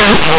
Yeah.